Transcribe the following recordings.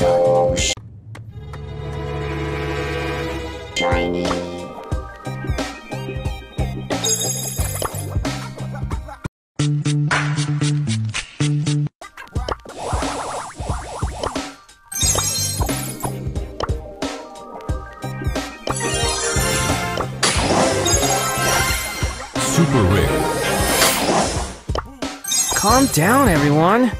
Super rare. Calm down, everyone.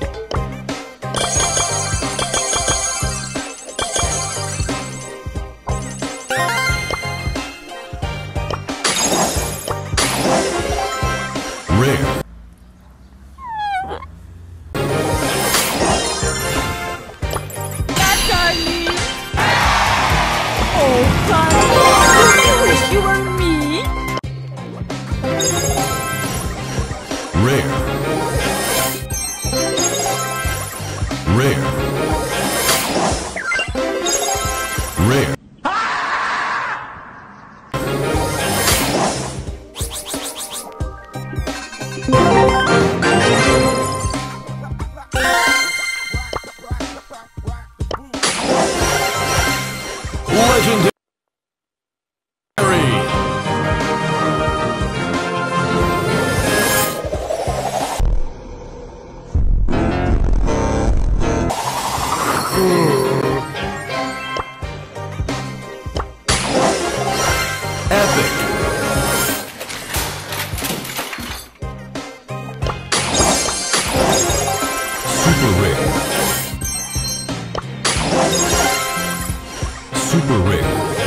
Super Rare.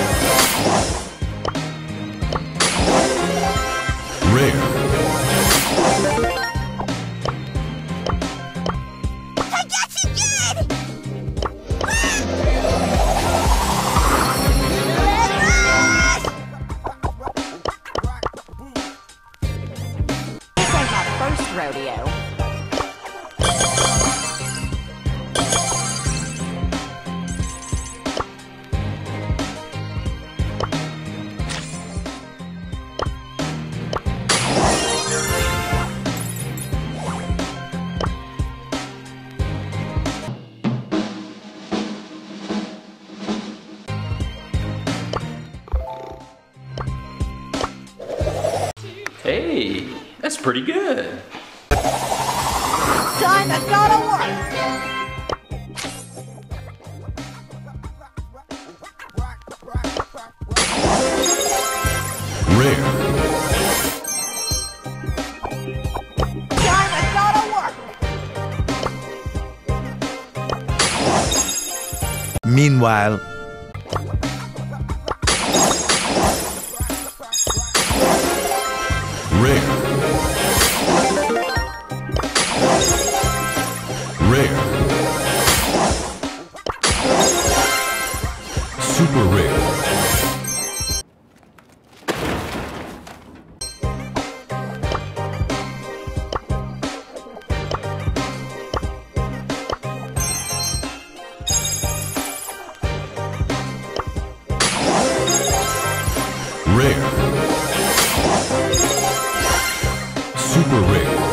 Super Rig.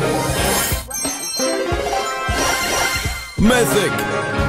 Mythic.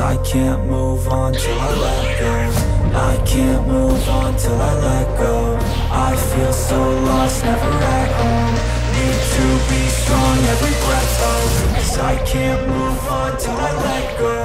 I can't move on till I let go. I can't move on till I let go. I feel so lost, never at home. Need to be strong, every breath hold Cause I can't move on till I let go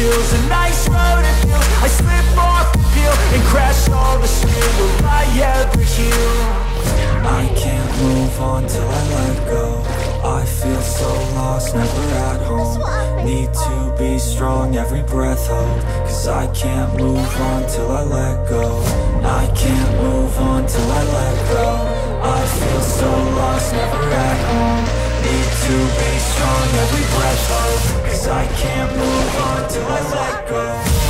chills A nice road to feel, I slip off the peel And crash all the steel, will I ever heal? I can't move on till I let go. I feel so lost, never at home. Need to be strong, every breath hold. Cause I can't move on till I let go. I can't move on till I let go. I feel so lost, never at home. Need to be strong, every breath hold I can't move on till I let go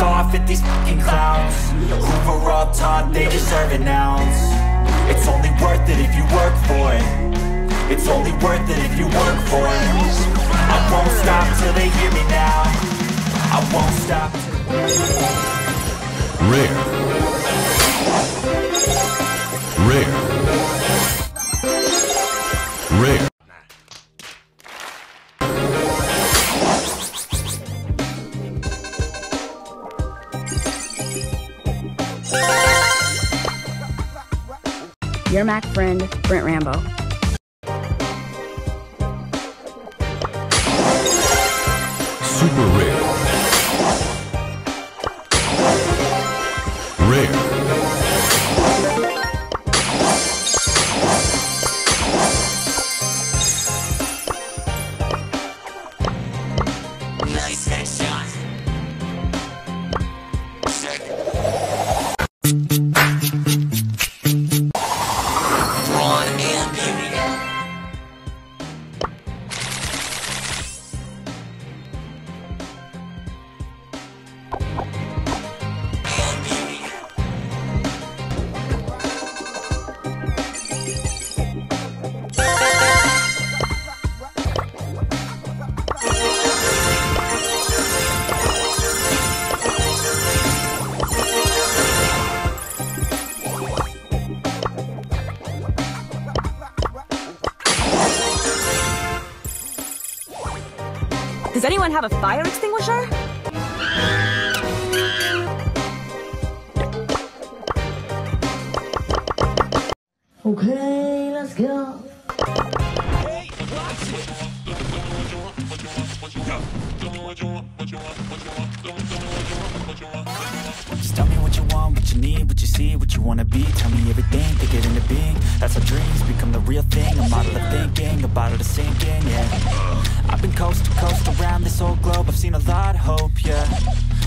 Off at these fucking clowns. Who were all they deserve an ounce. It's only worth it if you work for it. It's only worth it if you work for it. I won't stop till they hear me now. I won't stop Rare. Rare. Your Mac friend, Brent Rambo. Super rare. Does anyone have a fire extinguisher? Okay, let's go. Just tell me what you want, what you need, what you see, what you wanna be. Tell me everything, think it into being That's how dreams become the real thing. A model of thinking, a bottle to sink in, yeah. I've been coast to coast around this whole globe. I've seen a lot of hope, yeah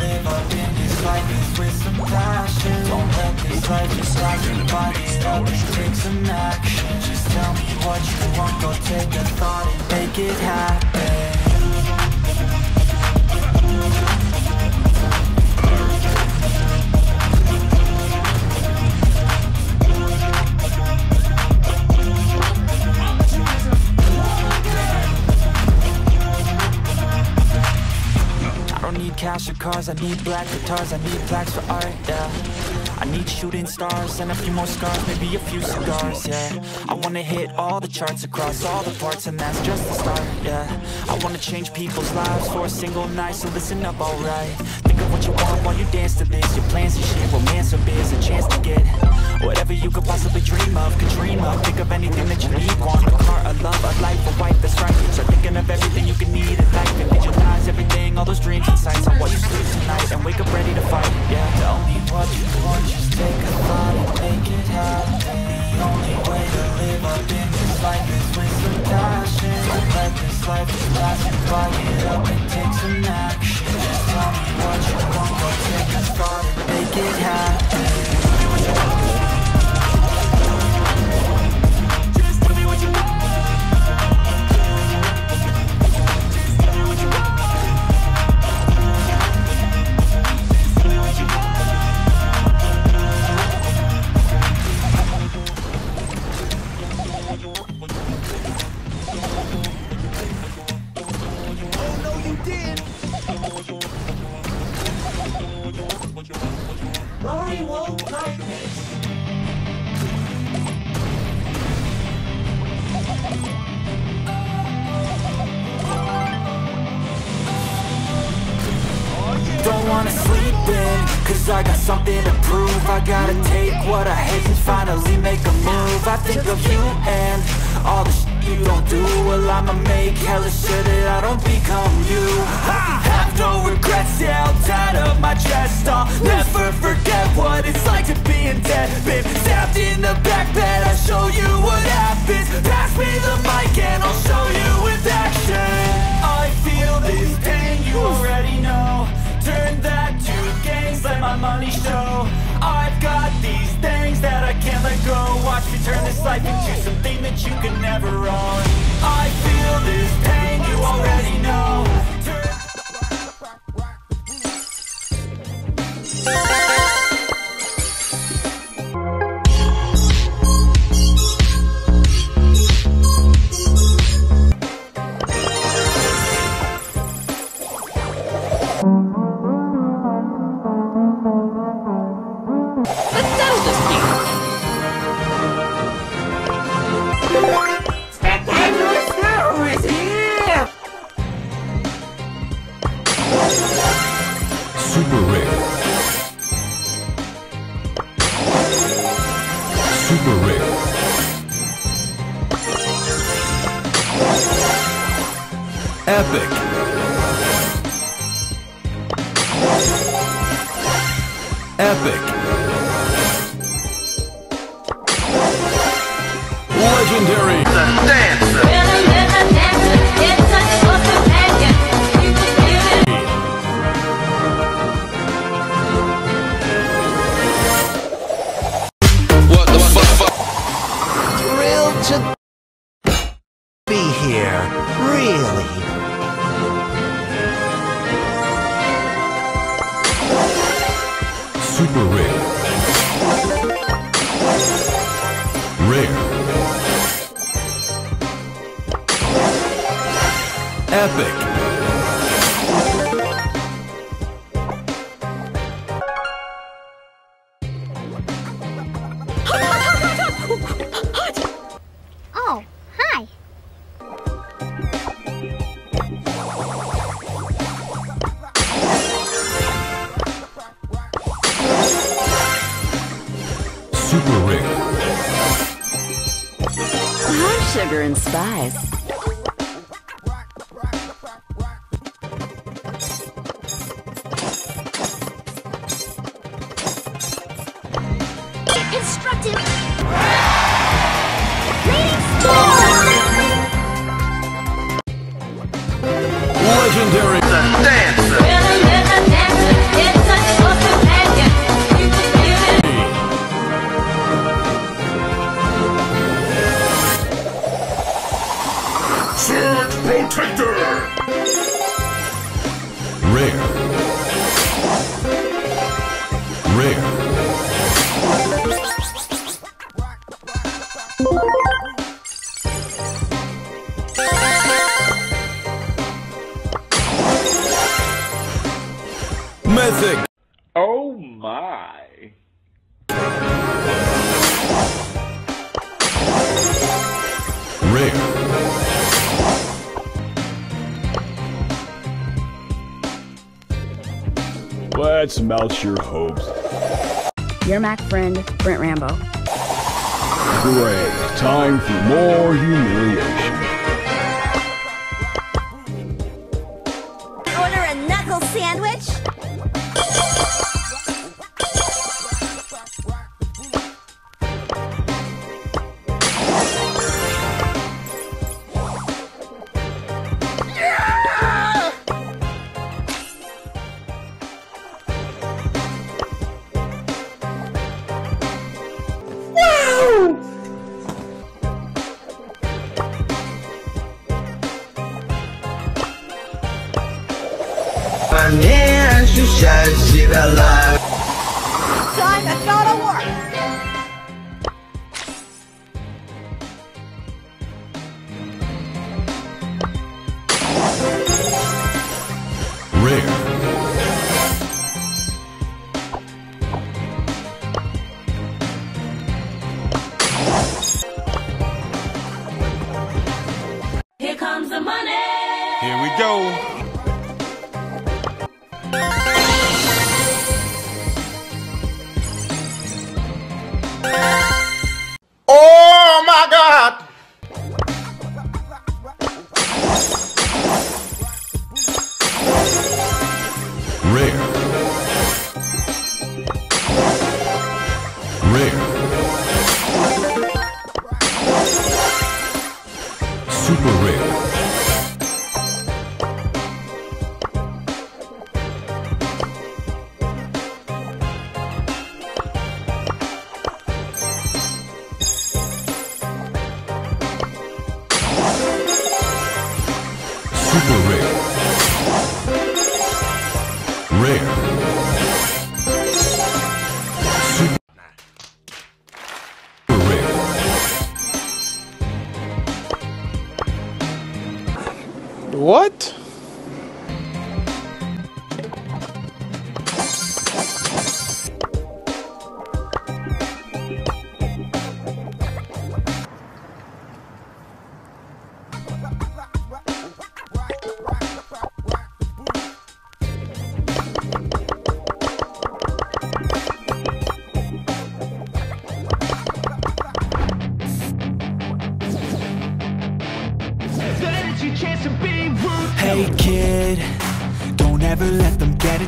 live up in this life with some passion. Don't let this life just stop you, body up take some action Just tell me what you want, go take a thought and make it happen cash or cars, I need black guitars, I need plaques for art, yeah. I need shooting stars and a few more scars, maybe a few cigars, yeah. I wanna hit all the charts across all the parts and that's just the start, yeah. I wanna change people's lives for a single night, so listen up, alright. Think of what you want while you dance to this, your plans and shit, romance or biz, a chance to get Whatever you could possibly dream of, could dream of. Think of anything that you need, Super sugar and spice. mouse your hopes. Your Mac friend, Brent Rambo. Great. Time for more humiliation. Kabarmayan şişer şiralar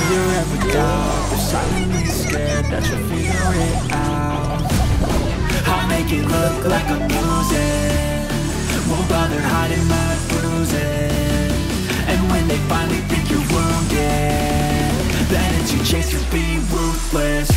They wanna fill your head with doubt They're silently scared that you'll figure it out. I'll make it look like I'm losing. Won't bother hiding my bruises. And when they finally think you're wounded Then it's your chance to be ruthless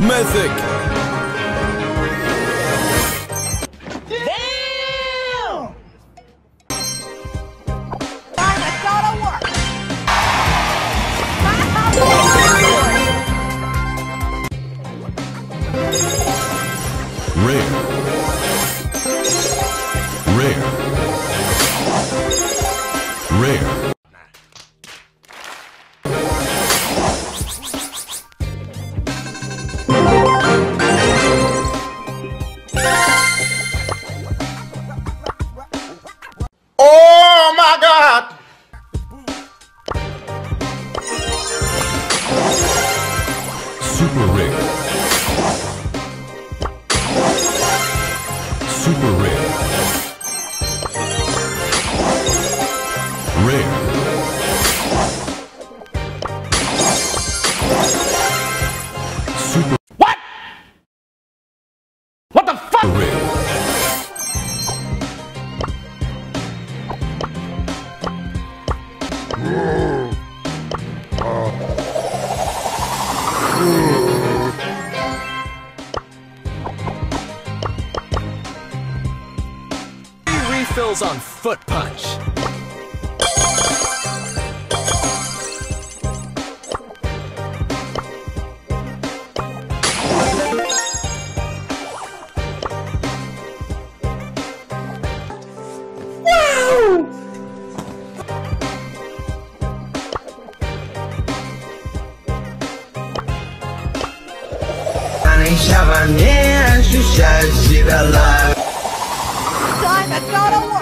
Mythic. Time to go to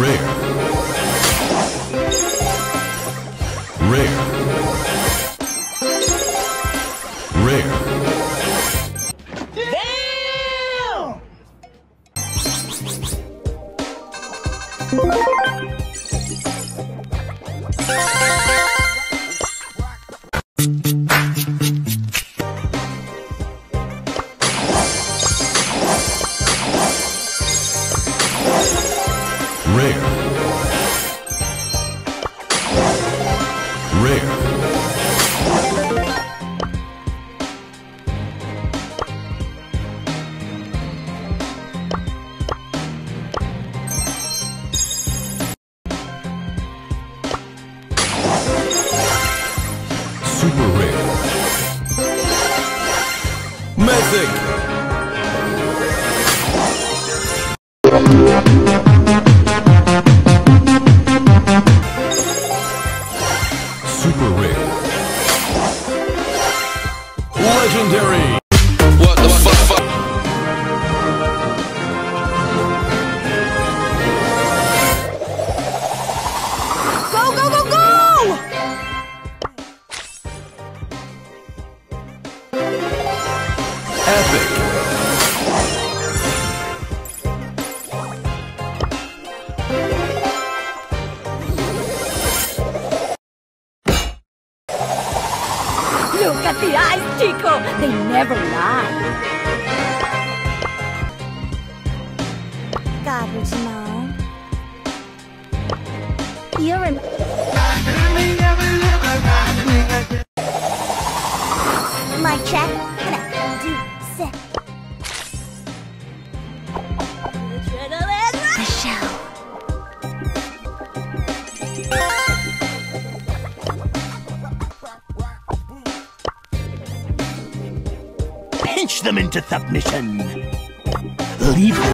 rare My check. Gonna do set. Pinch them into submission. Leave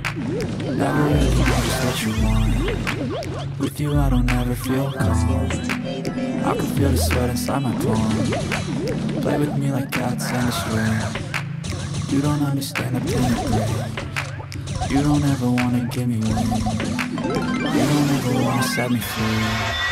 Never really just what you want With you I don't ever feel calm. I can feel the sweat inside my palm. Play with me like cats and a string You don't understand the pain You don't ever wanna give me wings You don't ever wanna set me free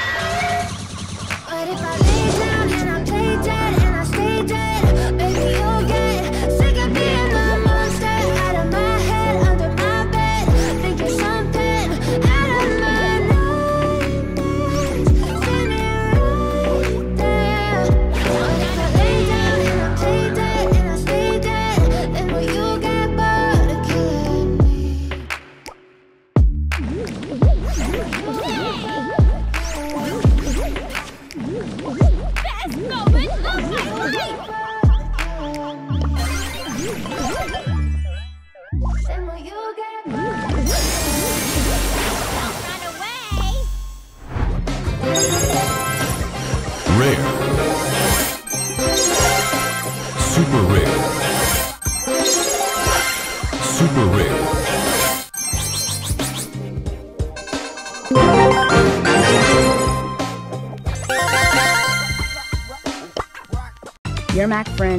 Mac friend,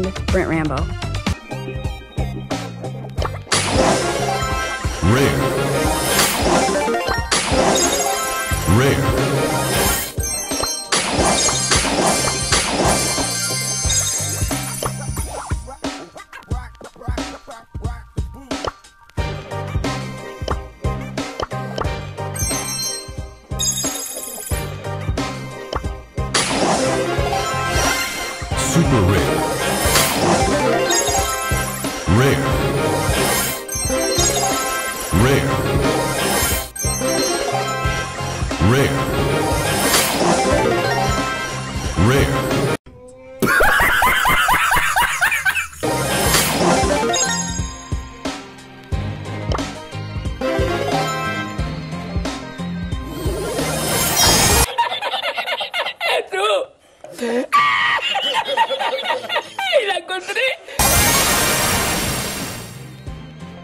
¡Y la encontré!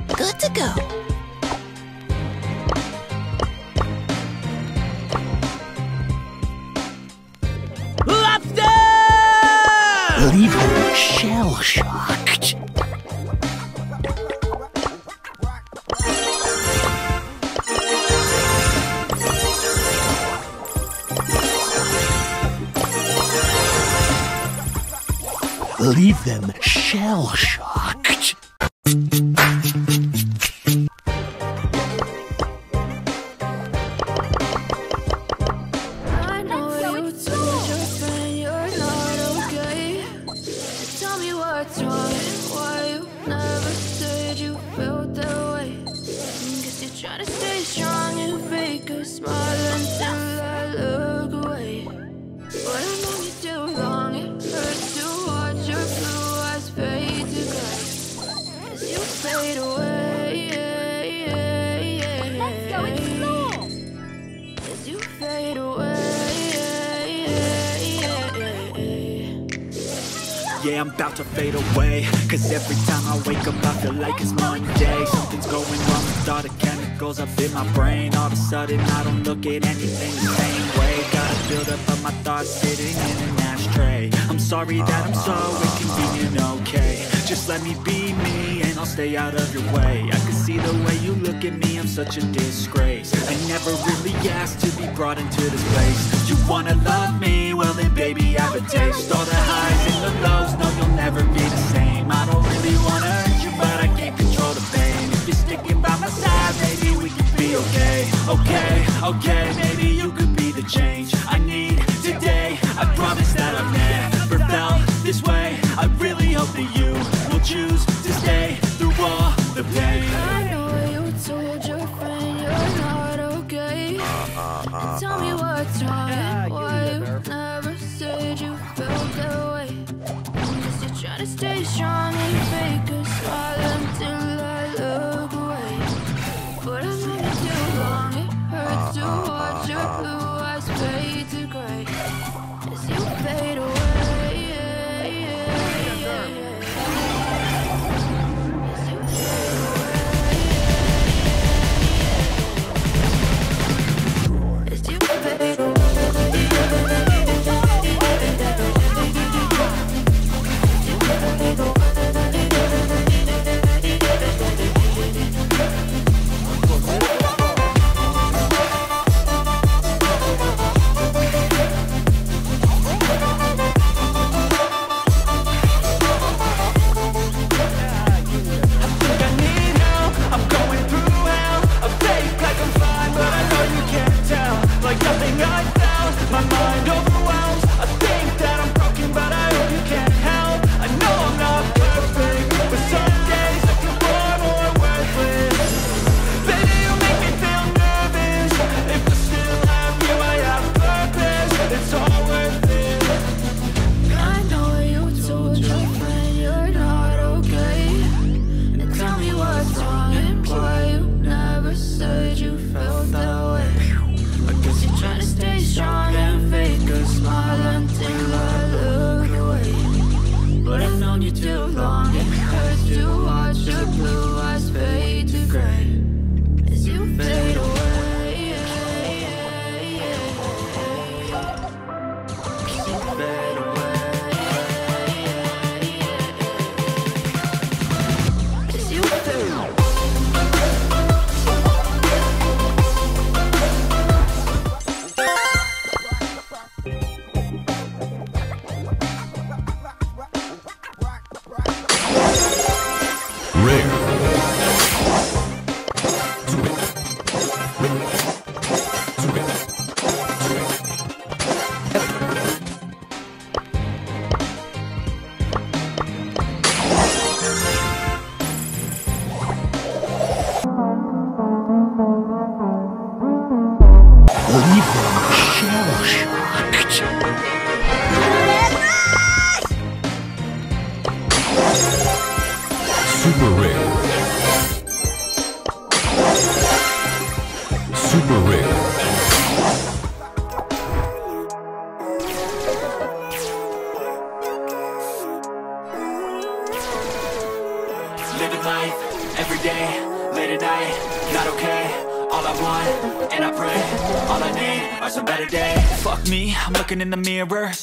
Good to go. Leave them shell-shocked. Leave them shell-shocked. I Okay, okay, maybe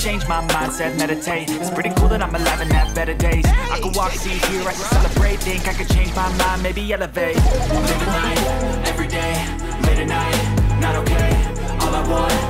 change my mindset, meditate. It's pretty cool that I'm alive and have better days. I can walk, see, hear, I can celebrate. Think I can change my mind, maybe elevate. I'm living life, everyday, late at night Not okay, all I want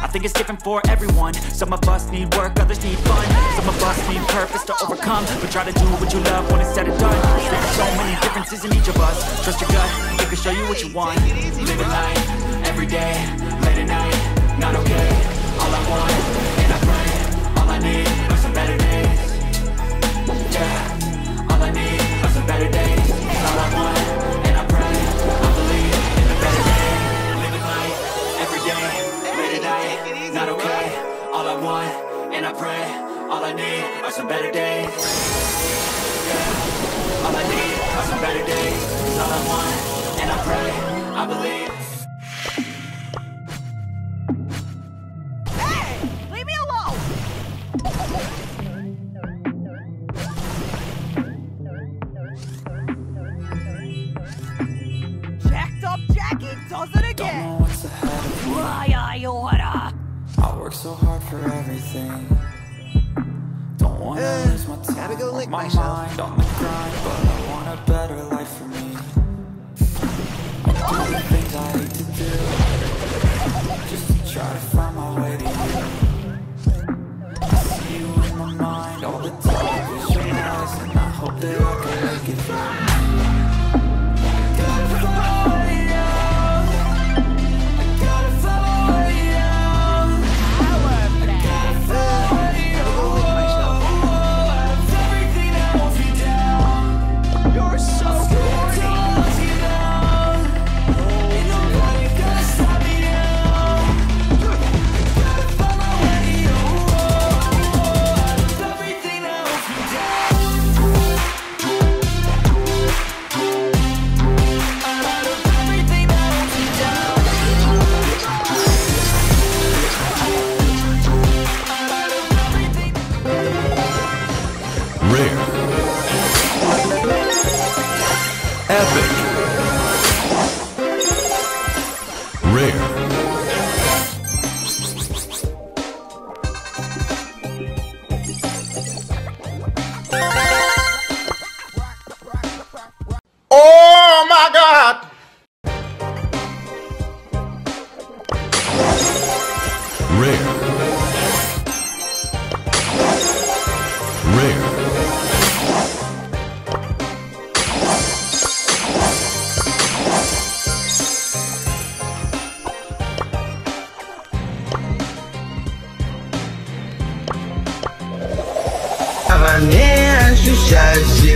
I think it's different for everyone. Some of us need work, others need fun. Some of us need purpose to overcome. But try to do what you love when it's said and done. There's so many differences in each of us. Trust your gut, it can show you what you want. Living life, every day, late at night Not okay, all I want, and I pray All I need are some better days. Yeah, I need are some better days Yeah, all I need are some better days All I want, and I pray I believe Leave me alone! Jacked up Jackie does it Don't know what's ahead of me. Why I order? I work so hard for everything. Wanna eh, lose my time. gotta go lick my myself. mind on the grind, but I want a better life for me.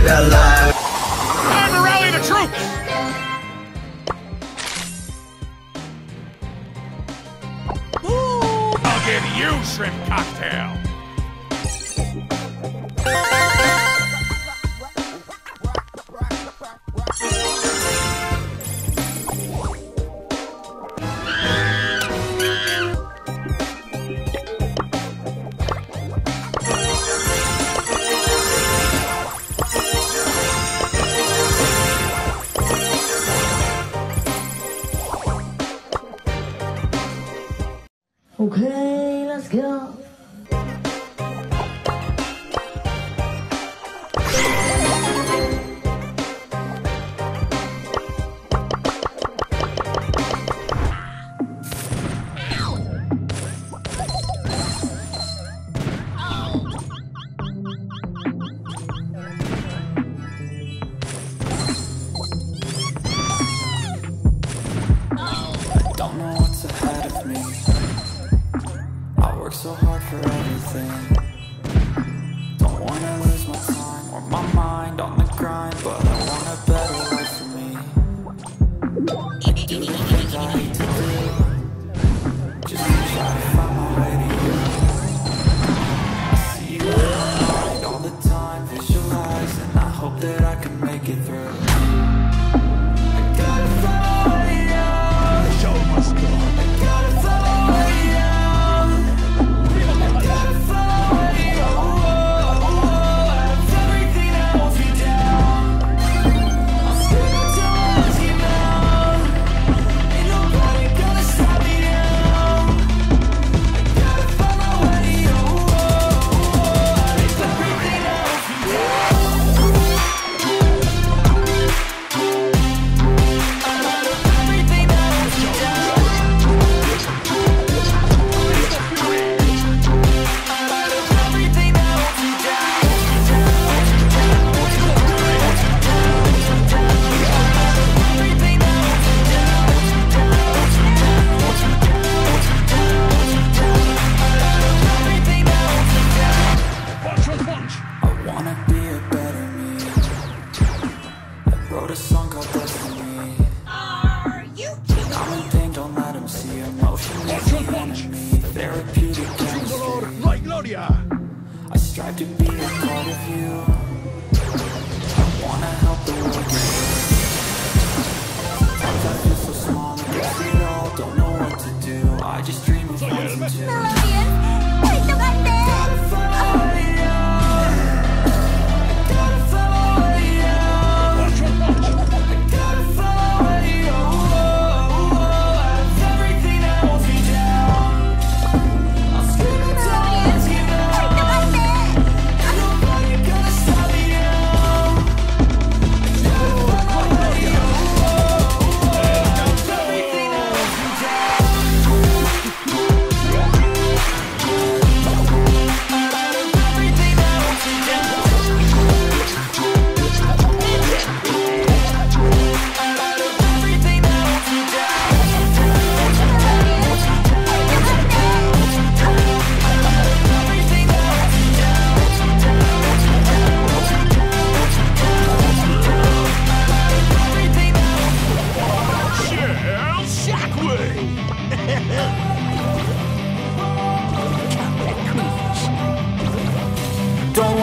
Time to rally the troops! I'll give you shrimp cocktail!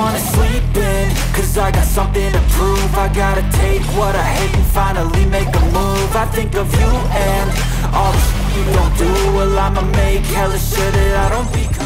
wanna sleep in Cause I got something to prove. I gotta take what I hate and finally make a move. I think of you and all the you don't do. Well I'ma make hella sure that I don't become